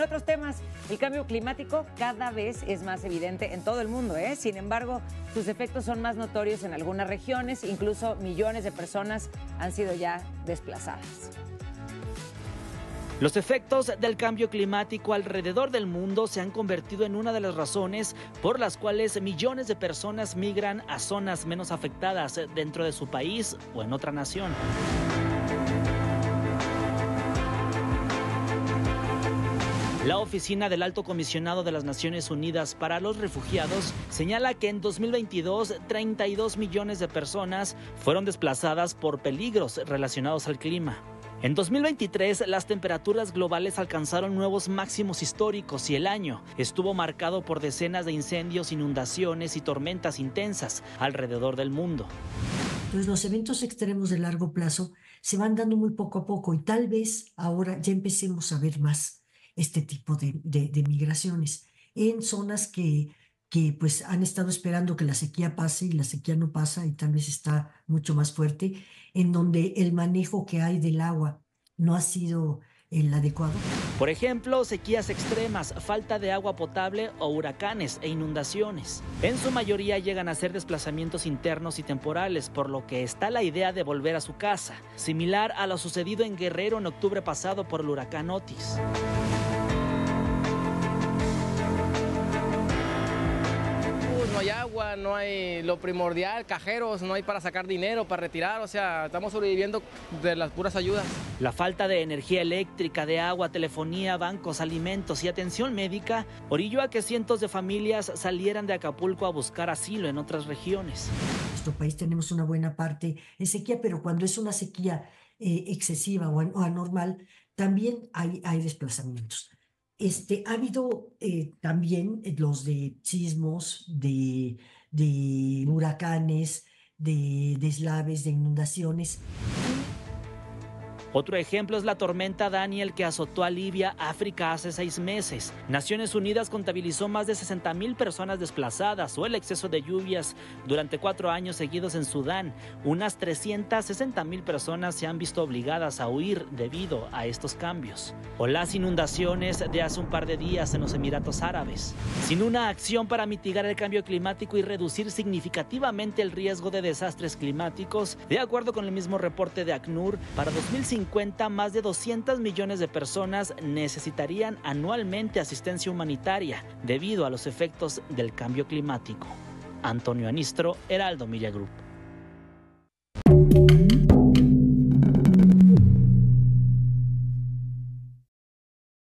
En otros temas, el cambio climático cada vez es más evidente en todo el mundo. ¿eh? Sin embargo, sus efectos son más notorios en algunas regiones. Incluso millones de personas han sido ya desplazadas. Los efectos del cambio climático alrededor del mundo se han convertido en una de las razones por las cuales millones de personas migran a zonas menos afectadas dentro de su país o en otra nación. La Oficina del Alto Comisionado de las Naciones Unidas para los Refugiados señala que en 2022 32 millones de personas fueron desplazadas por peligros relacionados al clima. En 2023 las temperaturas globales alcanzaron nuevos máximos históricos y el año estuvo marcado por decenas de incendios, inundaciones y tormentas intensas alrededor del mundo. Entonces los eventos extremos de largo plazo se van dando muy poco a poco y tal vez ahora ya empecemos a ver más este tipo de, migraciones en zonas que, que pues han estado esperando que la sequía pase y la sequía no pasa y tal vez está mucho más fuerte, en donde el manejo que hay del agua no ha sido el adecuado. Por ejemplo, sequías extremas, falta de agua potable o huracanes e inundaciones. En su mayoría llegan a ser desplazamientos internos y temporales, por lo que está la idea de volver a su casa, similar a lo sucedido en Guerrero en octubre pasado por el huracán Otis. Agua, no hay lo primordial, cajeros, no hay para sacar dinero, para retirar, o sea, estamos sobreviviendo de las puras ayudas. La falta de energía eléctrica, de agua, telefonía, bancos, alimentos y atención médica orilló a que cientos de familias salieran de Acapulco a buscar asilo en otras regiones. En nuestro país tenemos una buena parte en sequía, pero cuando es una sequía eh, excesiva o, anormal, también hay, hay desplazamientos. Este, ha habido eh, también los de sismos, de, de huracanes, de deslaves, de inundaciones. Otro ejemplo es la tormenta Daniel que azotó a Libia, África, hace seis meses. Naciones Unidas contabilizó más de 60 mil personas desplazadas o el exceso de lluvias durante cuatro años seguidos en Sudán. Unas 360 mil personas se han visto obligadas a huir debido a estos cambios. O las inundaciones de hace un par de días en los Emiratos Árabes. Sin una acción para mitigar el cambio climático y reducir significativamente el riesgo de desastres climáticos, de acuerdo con el mismo reporte de ACNUR, para 2050 más de 200 millones de personas necesitarían anualmente asistencia humanitaria debido a los efectos del cambio climático. Antonio Anistro, Heraldo Media Group.